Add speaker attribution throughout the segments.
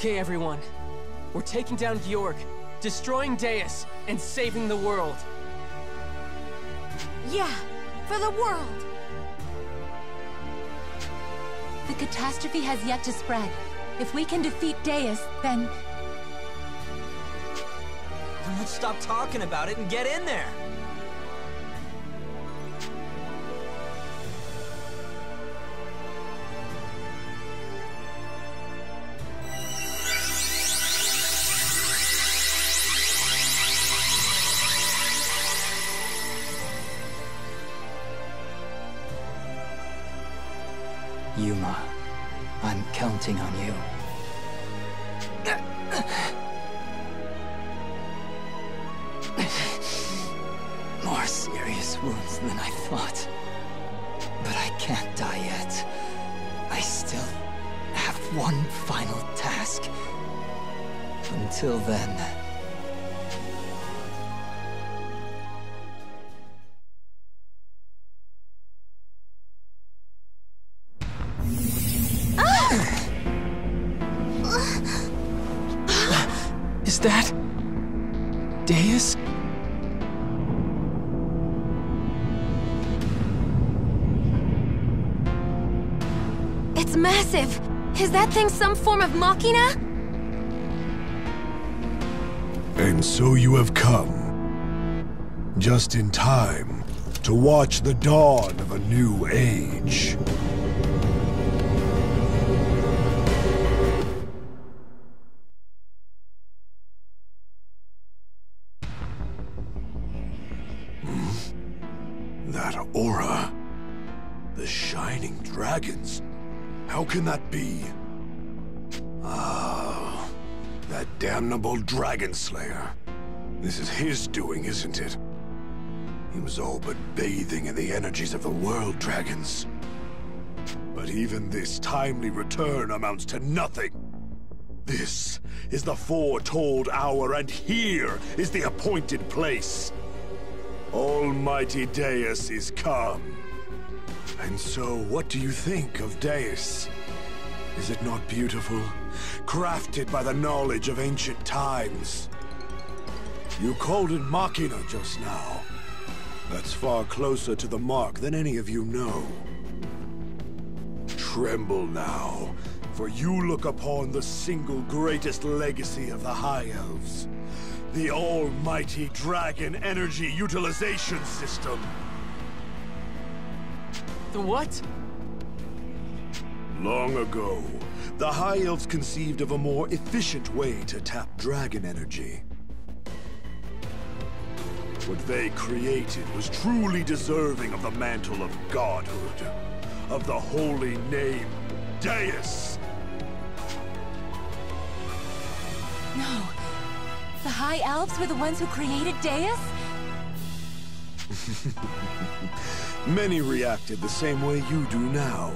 Speaker 1: Okay, everyone. We're taking down Georg, destroying Deus, and saving the world.
Speaker 2: Yeah, for the world.
Speaker 3: The catastrophe has yet to spread. If we can defeat Deus, then...
Speaker 4: Then let's stop talking about it and get in there!
Speaker 1: Counting on you. More serious wounds than I thought. But I can't die yet. I still have one final task. Until then...
Speaker 2: thing some form of machina?
Speaker 5: And so you have come. Just in time to watch the dawn of a new age. Hmm? That aura. The shining dragons. How can that be? Ah, that damnable Dragon Slayer. This is his doing, isn't it? He was all but bathing in the energies of the world dragons. But even this timely return amounts to nothing. This is the foretold hour, and here is the appointed place. Almighty Deus is come. And so, what do you think of Deus? Is it not beautiful? Crafted by the knowledge of ancient times. You called it Machina just now. That's far closer to the mark than any of you know. Tremble now, for you look upon the single greatest legacy of the High Elves. The almighty Dragon Energy Utilization System.
Speaker 1: The what?
Speaker 5: Long ago, the High Elves conceived of a more efficient way to tap dragon energy. What they created was truly deserving of the mantle of godhood, of the holy name Deus.
Speaker 3: No. The High Elves were the ones who created Deus?
Speaker 5: Many reacted the same way you do now.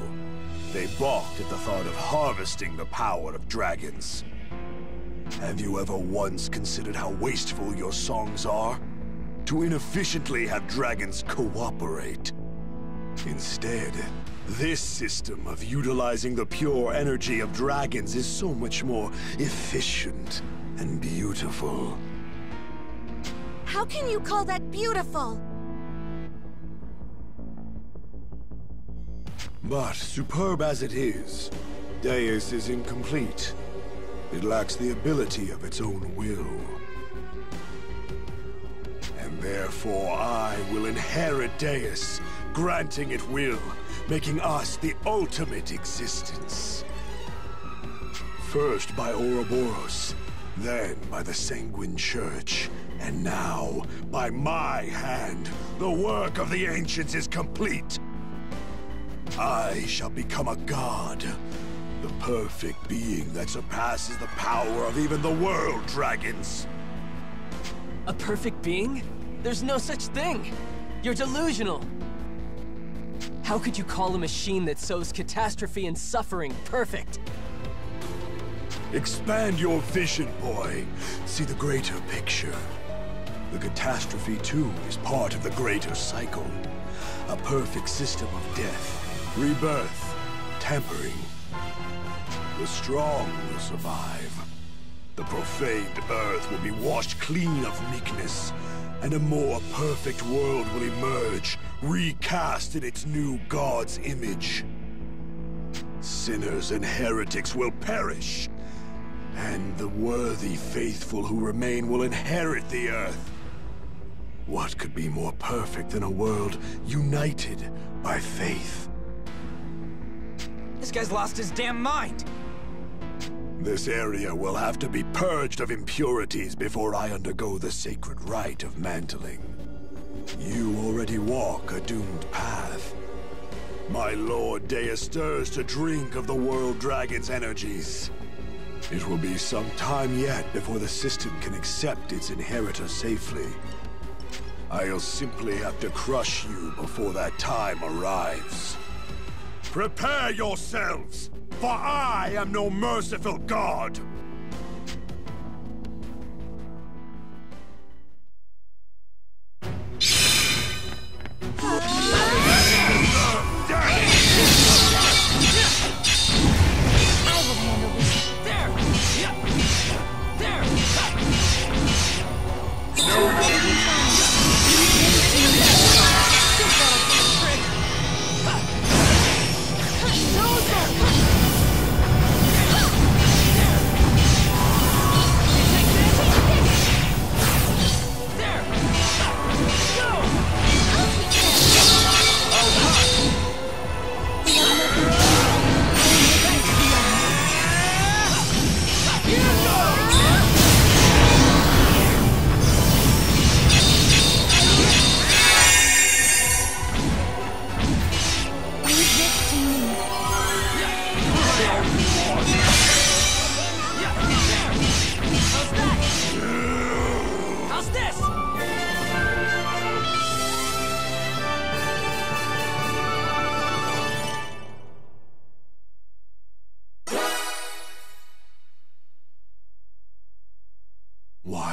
Speaker 5: They balked at the thought of harvesting the power of dragons. Have you ever once considered how wasteful your songs are? To inefficiently have dragons cooperate. Instead, this system of utilizing the pure energy of dragons is so much more efficient and beautiful.
Speaker 2: How can you call that beautiful?
Speaker 5: But superb as it is, Deus is incomplete. It lacks the ability of its own will. And therefore I will inherit Deus, granting it will, making us the ultimate existence. First by Ouroboros, then by the Sanguine Church, and now, by my hand, the work of the Ancients is complete. I shall become a god. The perfect being that surpasses the power of even the world dragons.
Speaker 1: A perfect being? There's no such thing! You're delusional! How could you call a machine that sows catastrophe and suffering perfect?
Speaker 5: Expand your vision, boy. See the greater picture. The catastrophe, too, is part of the greater cycle. A perfect system of death, rebirth, tampering. The strong will survive. The profaned earth will be washed clean of meekness, and a more perfect world will emerge, recast in its new god's image. Sinners and heretics will perish, and the worthy faithful who remain will inherit the earth. What could be more perfect than a world united by faith?
Speaker 1: This guy's lost his damn mind!
Speaker 5: This area will have to be purged of impurities before I undergo the sacred rite of mantling. You already walk a doomed path. My Lord Deus stirs to drink of the World Dragon's energies. It will be some time yet before the system can accept its inheritor safely. I'll simply have to crush you before that time arrives. Prepare yourselves, for I am no merciful god!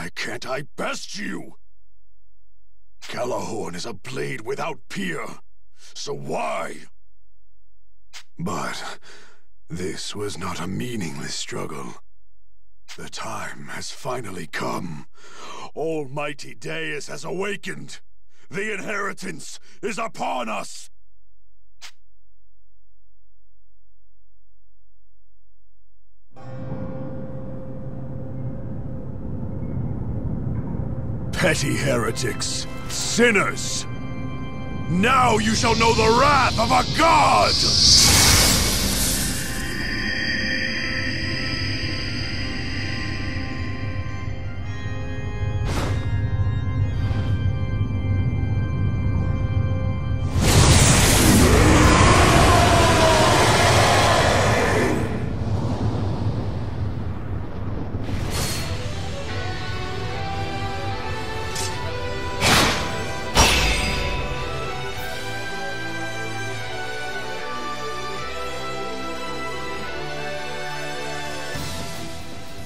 Speaker 5: Why can't I best you? Callahorn is a blade without peer, so why? But this was not a meaningless struggle. The time has finally come. Almighty Deus has awakened. The inheritance is upon us. Petty heretics, sinners. Now you shall know the wrath of a god!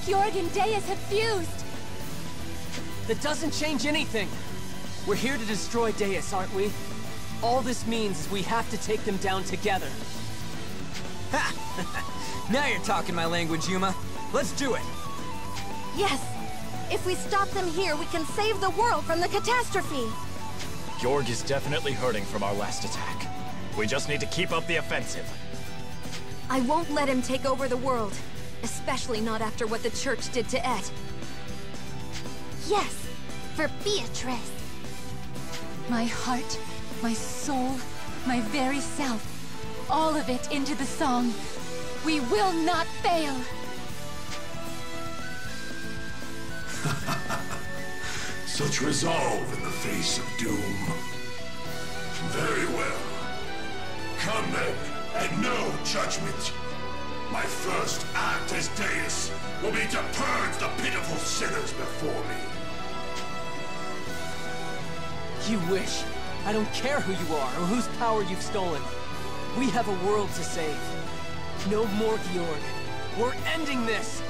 Speaker 2: Georg and Deus have fused!
Speaker 1: That doesn't change anything. We're here to destroy Deus, aren't we? All this means is we have to take them down together. Ha! now you're talking my language, Yuma. Let's do it.
Speaker 2: Yes! If we stop them here, we can save the world from the catastrophe!
Speaker 6: Georg is definitely hurting from our last attack. We just need to keep up the offensive.
Speaker 2: I won't let him take over the world. Especially not after what the Church did to Ed. Yes! For Beatrice!
Speaker 3: My heart, my soul, my very self. All of it into the song. We will not fail!
Speaker 5: Such resolve in the face of doom. Very well. Come then, and no judgment. My first act as Deus will be to purge the pitiful sinners before me.
Speaker 1: You wish. I don't care who you are or whose power you've stolen. We have a world to save. No more Georg. We're ending this!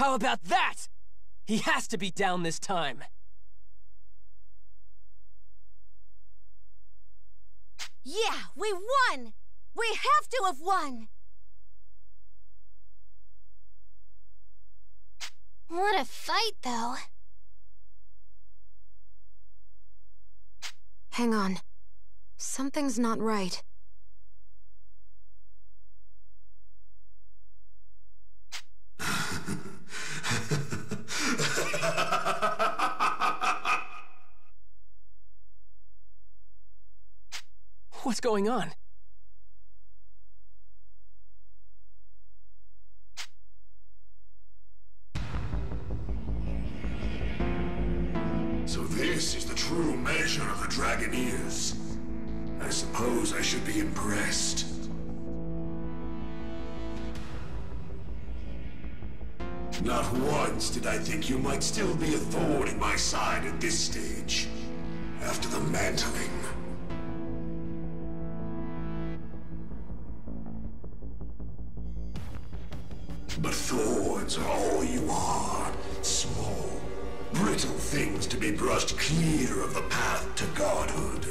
Speaker 1: How about that? He has to be down this time.
Speaker 2: Yeah, we won! We have to have won!
Speaker 3: What a fight, though.
Speaker 2: Hang on. Something's not right.
Speaker 1: What's going on?
Speaker 5: So this is the true measure of the Dragoneers. I suppose I should be impressed. Not once did I think you might still be a thorn in my side at this stage. After the mantling. Brushed clear of the path to godhood.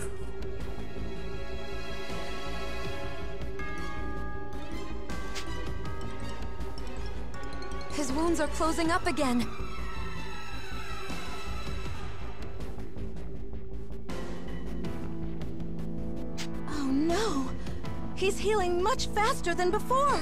Speaker 2: His wounds are closing up again. Oh no! He's healing much faster than before!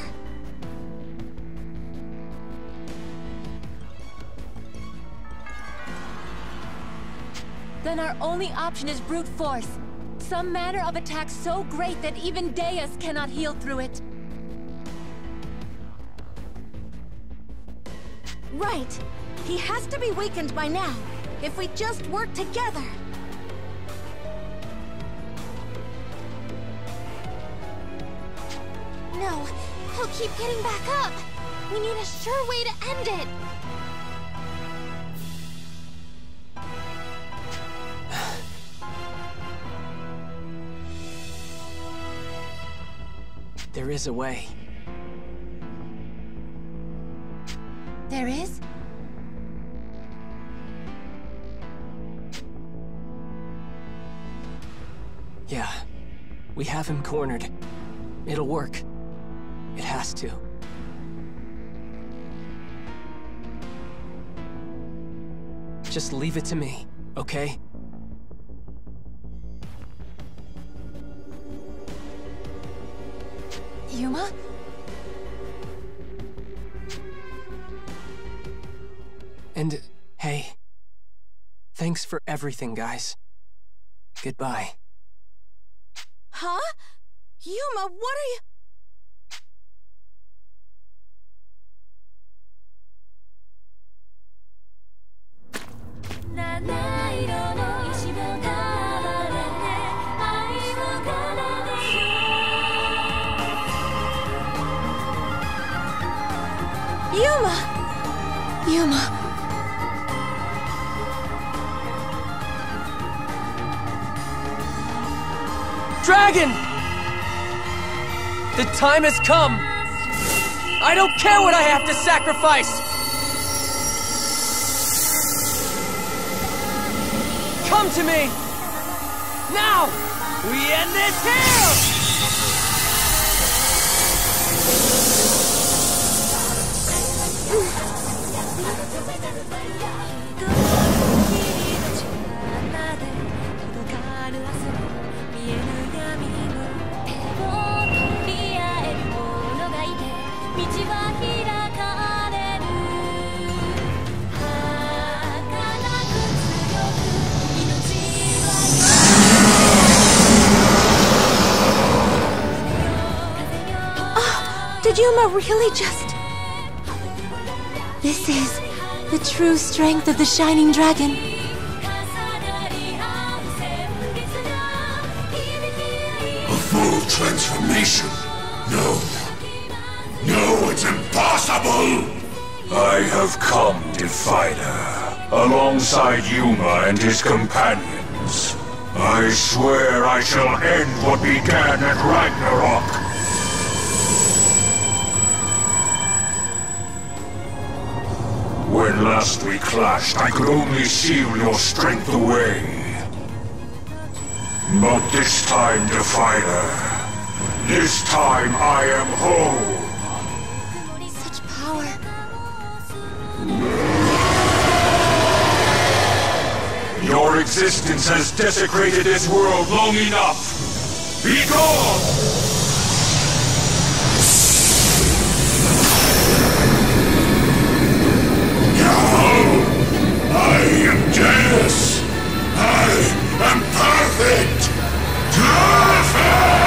Speaker 3: Then our only option is brute force. Some manner of attack so great that even Deus cannot heal through it.
Speaker 2: Right! He has to be weakened by now, if we just work together!
Speaker 3: No, he'll keep getting back up. We need a sure way to end it.
Speaker 1: There is a way.
Speaker 3: There is?
Speaker 1: Yeah. We have him cornered. It'll work. It has to. Just leave it to me, okay?
Speaker 3: Yuma?
Speaker 1: And, hey. Thanks for everything, guys. Goodbye.
Speaker 2: Huh? Yuma, what are you...
Speaker 7: time has come! I don't care what I have to sacrifice! Come to me! Now! We end this here!
Speaker 3: Did Yuma really just... This is the true strength of the Shining Dragon.
Speaker 8: Have come, Divider, alongside Yuma and his companions. I swear I shall end what began at Ragnarok. When last we clashed, I could only seal your strength away. But this time, Defiler, this time I am whole. Your existence has desecrated this world long enough. Be gone! I am perfect. Perfect!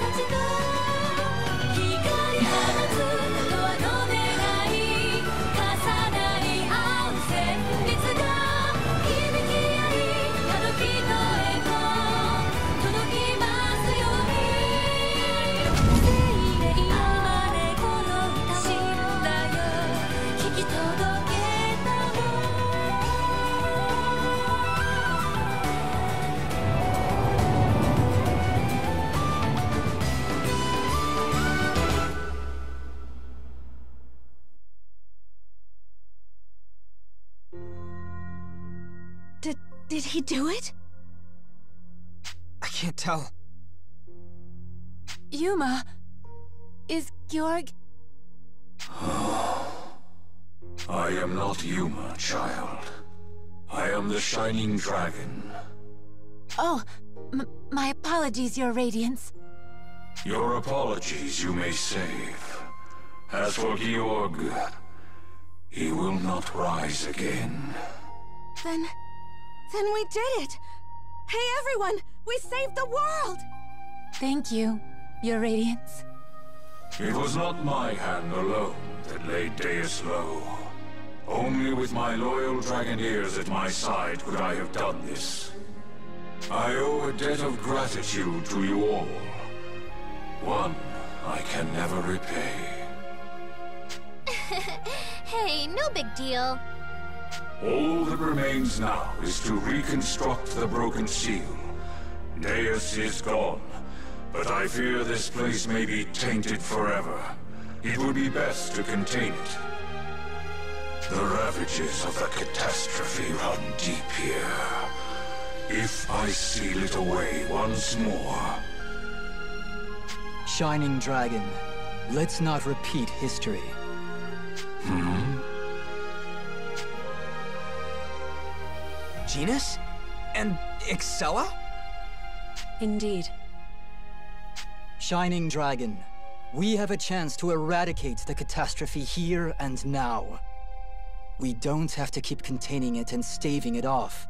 Speaker 2: he do it?
Speaker 9: I can't tell.
Speaker 3: Yuma. Is Georg...
Speaker 8: I am not Yuma, child. I am the Shining Dragon.
Speaker 3: Oh, m my apologies, Your Radiance.
Speaker 8: Your apologies you may save. As for Georg, he will not rise again.
Speaker 2: Then... then we did it! Hey everyone! We saved the world!
Speaker 3: Thank you, Your Radiance.
Speaker 8: It was not my hand alone that laid Deus low. Only with my loyal Dragoneers at my side could I have done this. I owe a debt of gratitude to you all. One I can never repay.
Speaker 10: hey, no big deal.
Speaker 8: All that remains now is to reconstruct the broken seal. Deus is gone, but I fear this place may be tainted forever. It would be best to contain it. The ravages of the catastrophe run deep here. If I seal it away once more.
Speaker 9: Shining Dragon, let's not repeat history.
Speaker 8: Hmm?
Speaker 7: Jinas? And Excella?
Speaker 2: Indeed.
Speaker 9: Shining Dragon, we have a chance to eradicate the catastrophe here and now. We don't have to keep containing it and staving it off.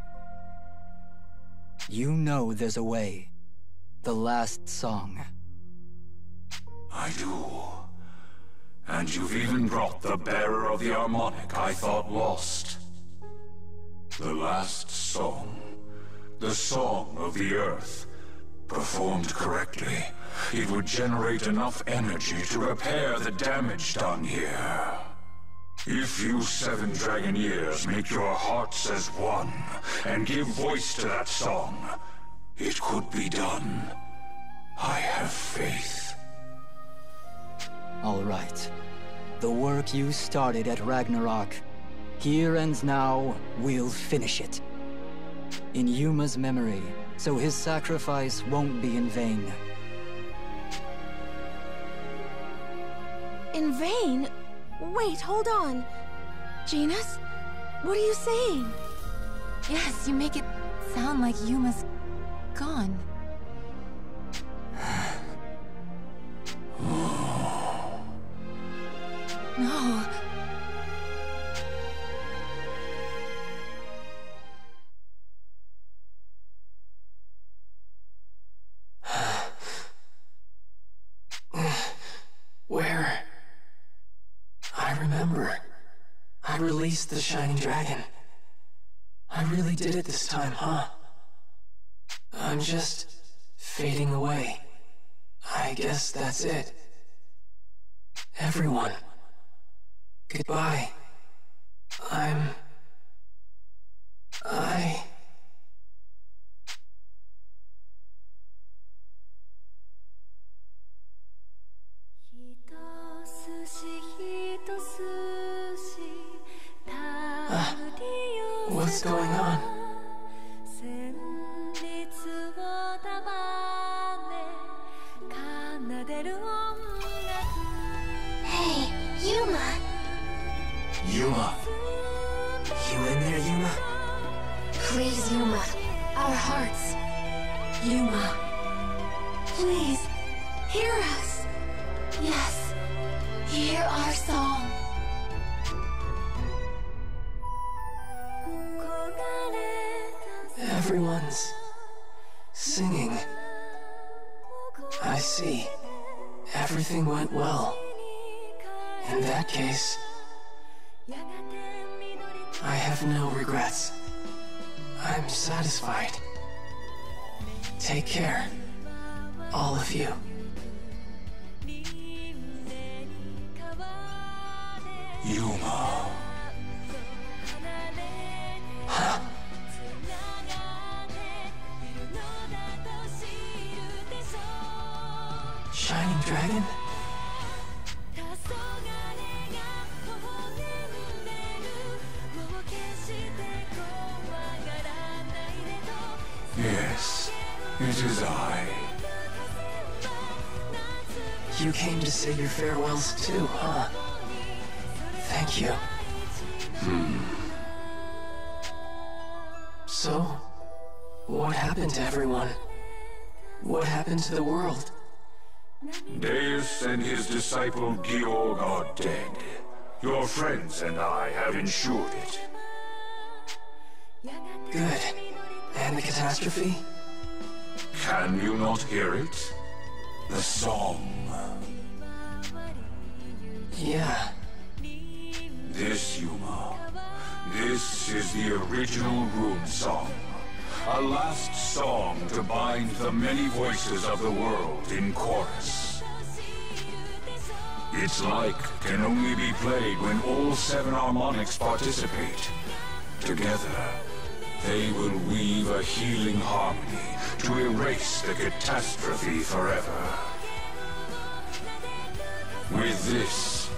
Speaker 9: You know there's a way. The last song.
Speaker 8: I do. And you've even brought the bearer of the armonic I thought lost. The last song. The song of the earth. Performed correctly, it would generate enough energy to repair the damage done here. If you seven Dragoneers make your hearts as one, and give voice to that song, it could be done. I have faith.
Speaker 9: All right. The work you started at Ragnarok. Here and now, we'll finish it. In Yuma's memory, so his sacrifice won't be in vain.
Speaker 2: In vain? Wait, hold on. Jinas? What are you saying?
Speaker 3: Yes, you make it sound like Yuma's gone. no.
Speaker 1: Released the Shining Dragon. I really did it this time, huh? I'm just fading away. I guess that's it. Everyone. Goodbye. I'm... I see. Everything went well. In that case, I have no regrets. I'm satisfied. Take care, all of you.
Speaker 8: Yuma.
Speaker 1: Dragon?
Speaker 8: Yes, it is I.
Speaker 1: You came to say your farewells too, huh? Thank you. Hmm. So, what happened to everyone? What happened to the world?
Speaker 8: Deus and his disciple Georg are dead. Your friends and I have ensured it.
Speaker 1: Good. And the catastrophe?
Speaker 8: Can you not hear it? The song.
Speaker 1: Yeah.
Speaker 8: This, Yuma. This is the original rune song. A last song to bind the many voices of the world in chorus. Its like can only be played when all seven armonics participate. Together, they will weave a healing harmony to erase the catastrophe forever. With this,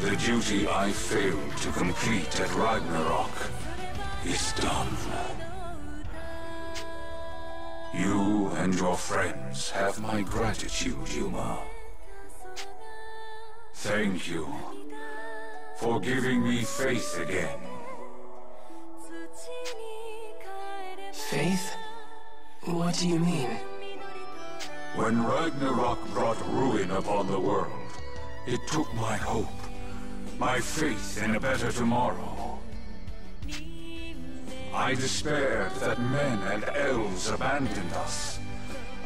Speaker 8: the duty I failed to complete at Ragnarok is done. You and your friends have my gratitude, Yuma. Thank you for giving me faith again.
Speaker 1: Faith? What do you mean?
Speaker 8: When Ragnarok brought ruin upon the world, it took my hope, my faith in a better tomorrow. I despaired that men and elves abandoned us.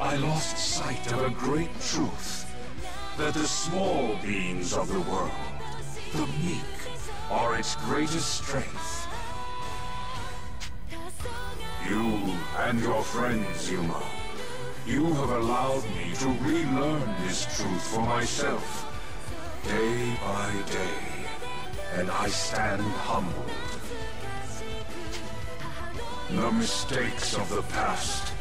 Speaker 8: I lost sight of a great truth, that the small beings of the world, the meek, are its greatest strength. You and your friends, Yuma, you have allowed me to relearn this truth for myself, day by day, and I stand humbled. The mistakes of the past,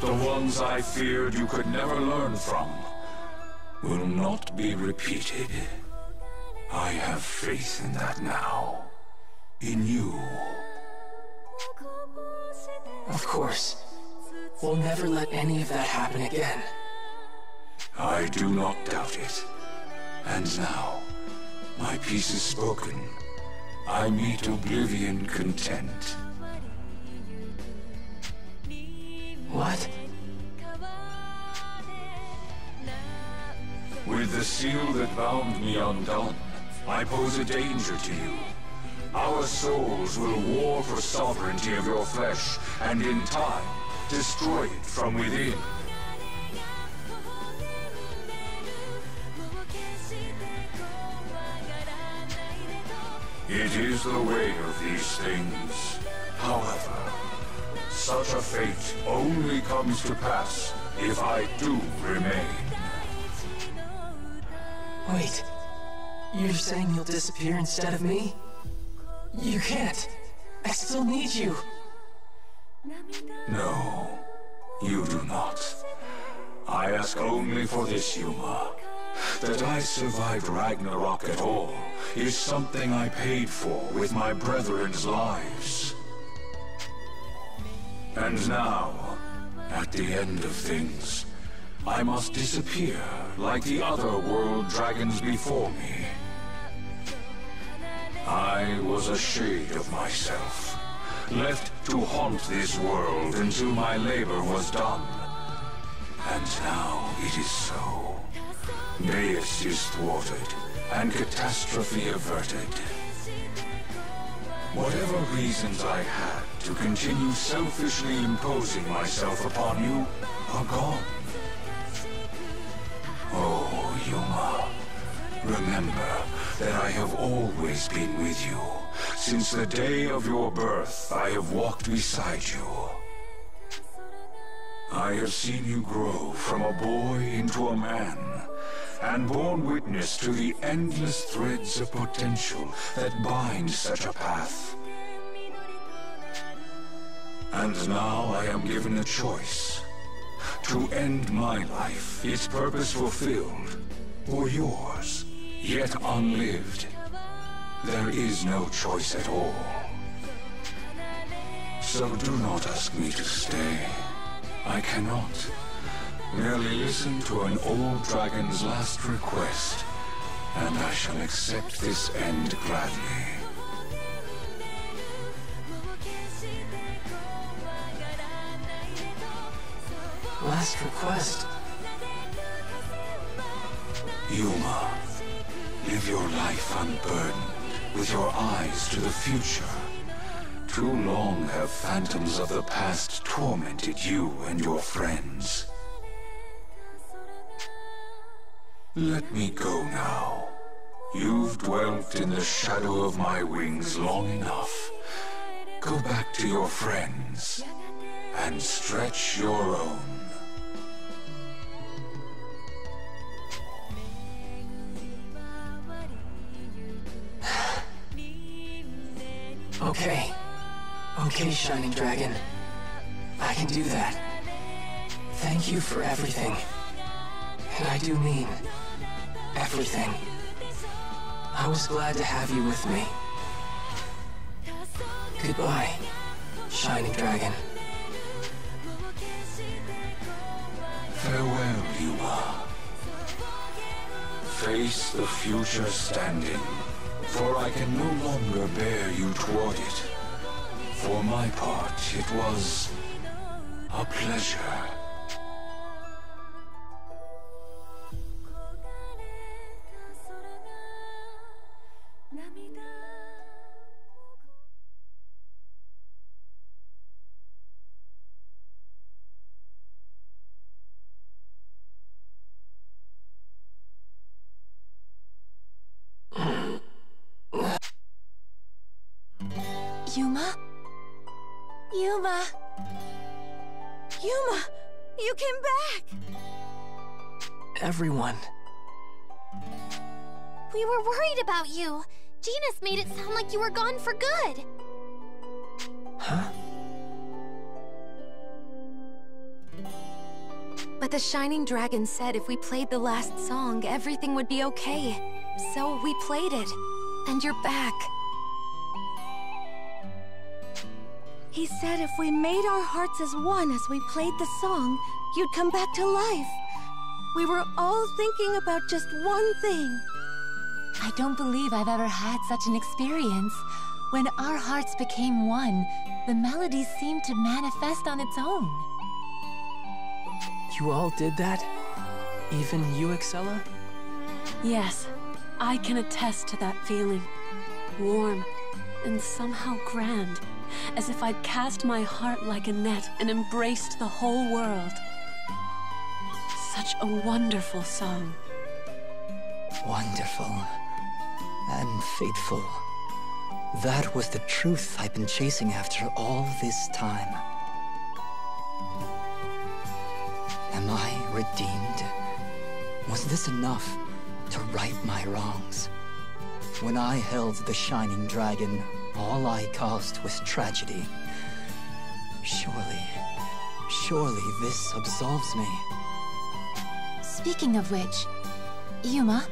Speaker 8: the ones I feared you could never learn from, will not be repeated. I have faith in that now. In you.
Speaker 1: Of course. We'll never let any of that happen again.
Speaker 8: I do not doubt it. And now, my peace is spoken. I meet oblivion content.
Speaker 1: What?
Speaker 8: With the seal that bound me undone, I pose a danger to you. Our souls will war for sovereignty of your flesh, and in time, destroy it from within. It is the way of these things. However, such a fate only comes to pass if I do remain.
Speaker 1: Wait. You're saying you'll disappear instead of me? You can't. I still need you.
Speaker 8: No, you do not. I ask only for this, Yuma. That I survived Ragnarok at all is something I paid for with my brethren's lives. And now, at the end of things, I must disappear like the other world dragons before me. I was a shade of myself, left to haunt this world until my labor was done. And now it is so. Deus is thwarted, and catastrophe averted. Whatever reasons I had to continue selfishly imposing myself upon you are gone. Oh, Yuma, remember that I have always been with you. Since the day of your birth, I have walked beside you. I have seen you grow from a boy into a man, and borne witness to the endless threads of potential that bind such a path. And now I am given a choice. To end my life, its purpose fulfilled, or yours, yet unlived. There is no choice at all. So do not ask me to stay. I cannot. Merely listen to an old dragon's last request, and I shall accept this end gladly.
Speaker 1: Last request.
Speaker 8: Yuma, live your life unburdened, with your eyes to the future. Too long have phantoms of the past tormented you and your friends. Let me go now. You've dwelt in the shadow of my wings long enough. Go back to your friends and stretch your own.
Speaker 1: Okay. Okay, Shining Dragon. I can do that. Thank you for everything. And I do mean everything. I was glad to have you with me. Goodbye, Shining Dragon. Farewell, Yuma.
Speaker 8: Face the future standing for I can no longer bear you toward it. For my part, it was a pleasure.
Speaker 10: Like you were gone for good.
Speaker 1: Huh?
Speaker 2: But the Shining Dragon said if we played the last song, everything would be okay. So we played it. And you're back. He said if we made our hearts as one as we played the song, you'd come back to life. We were all thinking about just one thing.
Speaker 3: I don't believe I've ever had such an experience. When our hearts became one, the melody seemed to manifest on its own.
Speaker 1: You all did that? Even you, Excella?
Speaker 11: Yes, I can attest to that feeling. Warm and somehow grand, as if I'd cast my heart like a net and embraced the whole world. Such a wonderful song.
Speaker 9: Wonderful. And fateful. That was the truth I've been chasing after all this time. Am I redeemed? Was this enough to right my wrongs? When I held the Shining Dragon, all I caused was tragedy. Surely, surely this absolves me.
Speaker 3: Speaking of which, Yuma,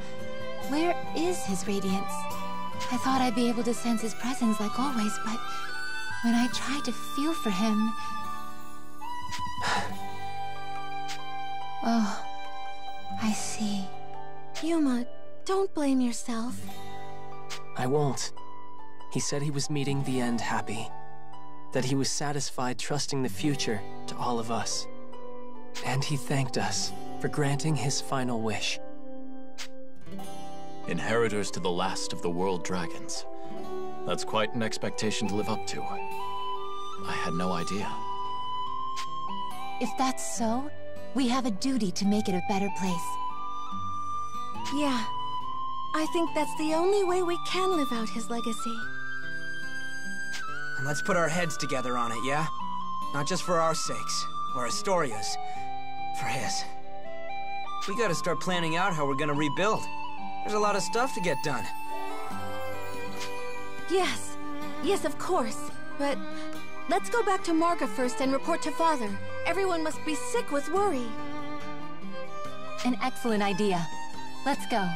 Speaker 3: where is his radiance? I thought I'd be able to sense his presence like always, but when I tried to feel for him... oh, I see.
Speaker 2: Yuma, don't blame yourself.
Speaker 1: I won't. He said he was meeting the end happy. That he was satisfied trusting the future to all of us. And he thanked us for granting his final wish.
Speaker 6: Inheritors to the last of the world dragons. That's quite an expectation to live up to. I had no idea.
Speaker 3: If that's so, we have a duty to make it a better place.
Speaker 2: Yeah. I think that's the only way we can live out his legacy.
Speaker 4: And let's put our heads together on it, yeah? Not just for our sakes, or Astoria's. For his. We gotta start planning out how we're gonna rebuild. There's a lot of stuff to get done.
Speaker 2: Yes. Yes, of course. But let's go back to Marga first and report to Father. Everyone must be sick with worry.
Speaker 3: An excellent idea. Let's go.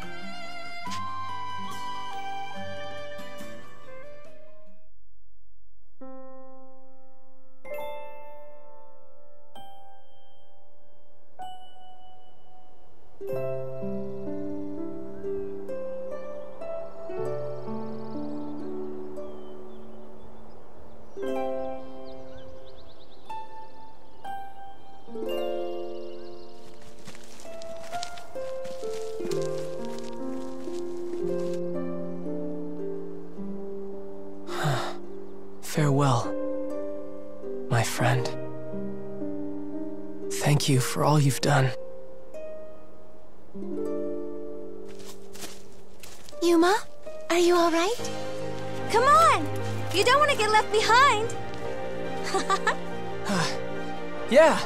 Speaker 1: For all you've done.
Speaker 2: Yuma, are you all right? Come on! You don't want to get left behind!
Speaker 1: Yeah!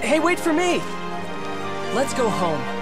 Speaker 1: Hey, wait for me! Let's go home.